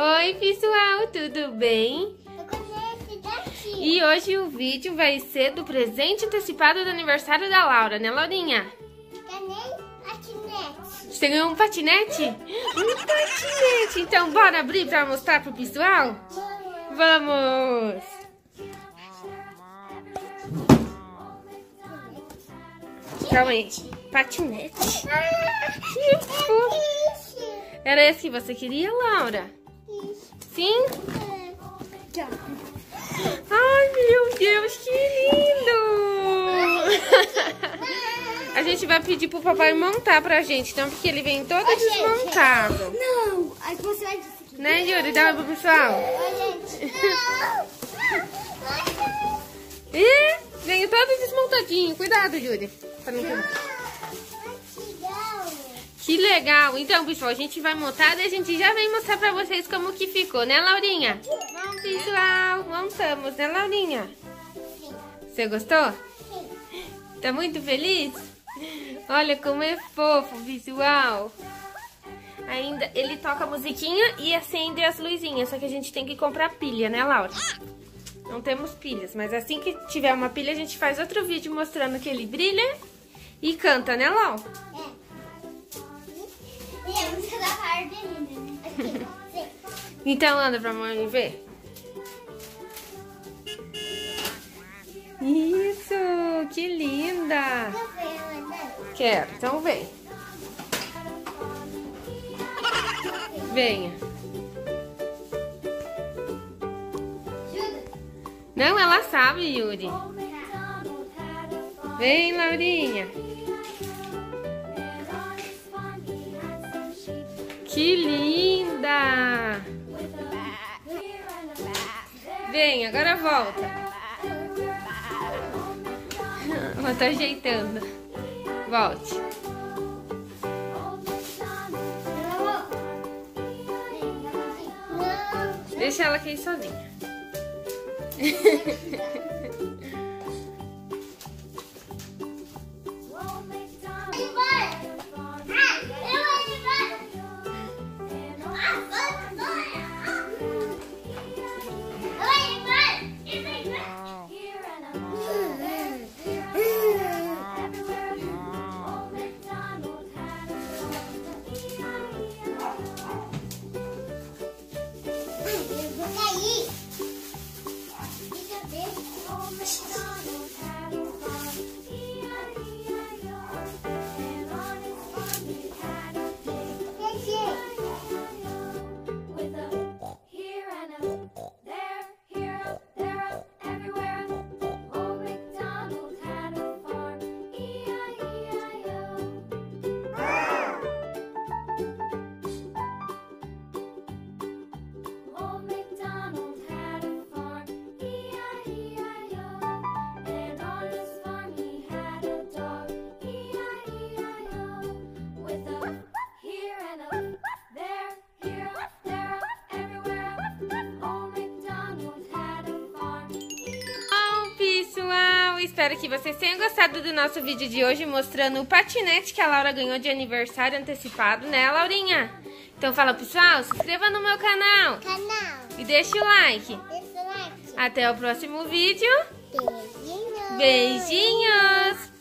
Oi, pessoal, tudo bem? Eu daqui. E hoje o vídeo vai ser do presente antecipado do aniversário da Laura, né, Laurinha? Ganhei patinete. Você ganhou um patinete? Um patinete! Então, bora abrir pra mostrar pro pessoal? Vamos! Calma aí. Patinete. Que fofo. Isso. Era esse que você queria, Laura? Sim? Ai, meu Deus, que lindo! A gente vai pedir pro papai montar pra gente, então, porque ele vem todo desmontado. Não. Aí você vai dizer que... Né, Yuri? Dá pro pessoal. Ô, gente. Não. Ih, veio todo desmontadinho. Cuidado, Yuri. Pra não quebrar. Que legal. Então, pessoal, a gente vai montar e a gente já vem mostrar pra vocês como que ficou, né, Laurinha? Bom, pessoal, montamos, né, Laurinha? Sim. Você gostou? Sim. Tá muito feliz? Olha como é fofo o visual. Ainda ele toca a musiquinha e acende as luzinhas, só que a gente tem que comprar pilha, né, Laura? Não temos pilhas, mas assim que tiver uma pilha a gente faz outro vídeo mostrando que ele brilha e canta, né, Lau? Da. Então anda pra mãe ver. Isso, que linda! Quero, então vem. Venha. Não, ela sabe, Yuri. Vem, Laurinha. Que linda! Vem, agora volta. Ela tá ajeitando. Volte. Deixa ela aqui sozinha. espero que vocês tenham gostado do nosso vídeo de hoje mostrando o patinete que a Laura ganhou de aniversário antecipado, né, Laurinha? Então fala, pessoal, se inscreva no meu canal Canal. e deixe o like. Esse like. Até o próximo vídeo. Beijinho. Beijinhos!